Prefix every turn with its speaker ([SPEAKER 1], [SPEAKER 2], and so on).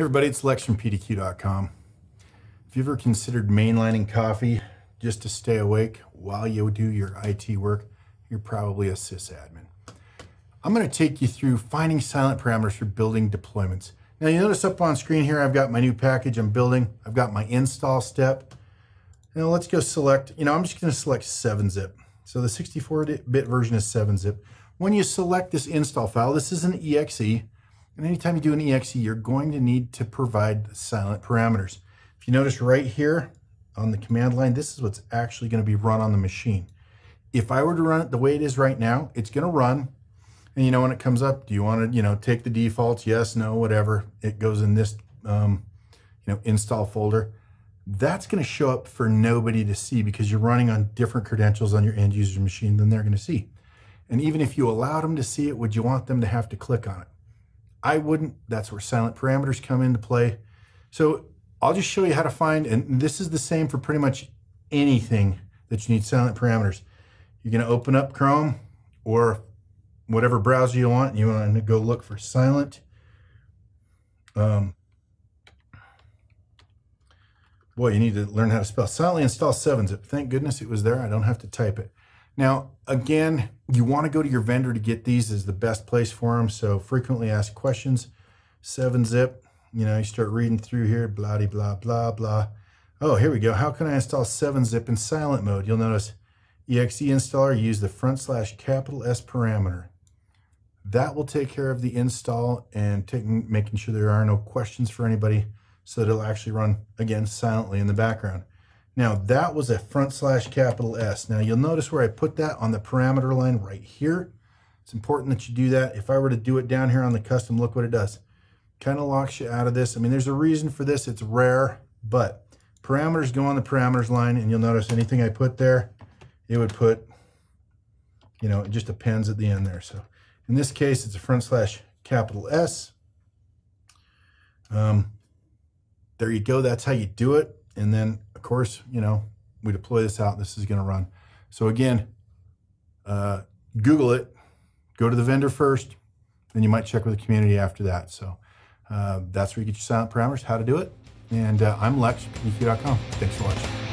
[SPEAKER 1] Everybody, it's Lex from PDQ.com. If you ever considered mainlining coffee just to stay awake while you do your IT work, you're probably a sysadmin. I'm going to take you through finding silent parameters for building deployments. Now you notice up on screen here, I've got my new package I'm building. I've got my install step. Now let's go select, you know, I'm just going to select 7-zip. So the 64-bit version is 7-zip. When you select this install file, this is an exe. And anytime you do an exe, you're going to need to provide silent parameters. If you notice right here on the command line, this is what's actually going to be run on the machine. If I were to run it the way it is right now, it's going to run. And you know, when it comes up, do you want to, you know, take the defaults? Yes, no, whatever. It goes in this, um, you know, install folder. That's going to show up for nobody to see because you're running on different credentials on your end user machine than they're going to see. And even if you allowed them to see it, would you want them to have to click on it? I wouldn't. That's where silent parameters come into play. So I'll just show you how to find, and this is the same for pretty much anything that you need silent parameters. You're going to open up Chrome or whatever browser you want. You want to go look for silent. Um, boy, you need to learn how to spell. Silently install 7-zip. Thank goodness it was there. I don't have to type it. Now, again, you want to go to your vendor to get these is the best place for them. So frequently asked questions, 7-zip, you know, you start reading through here, blah, blah, blah, blah. Oh, here we go. How can I install 7-zip in silent mode? You'll notice exe installer, use the front slash capital S parameter. That will take care of the install and taking, making sure there are no questions for anybody so that it'll actually run, again, silently in the background. Now that was a front slash capital S. Now you'll notice where I put that on the parameter line right here. It's important that you do that. If I were to do it down here on the custom, look what it does. Kind of locks you out of this. I mean, there's a reason for this. It's rare, but parameters go on the parameters line and you'll notice anything I put there, it would put, you know, it just appends at the end there. So in this case, it's a front slash capital S. Um, there you go. That's how you do it. And then of course, you know, we deploy this out, this is going to run. So again, uh, Google it, go to the vendor first, and you might check with the community after that. So uh, that's where you get your silent parameters, how to do it. And uh, I'm Lex, PDQ.com. Thanks for watching.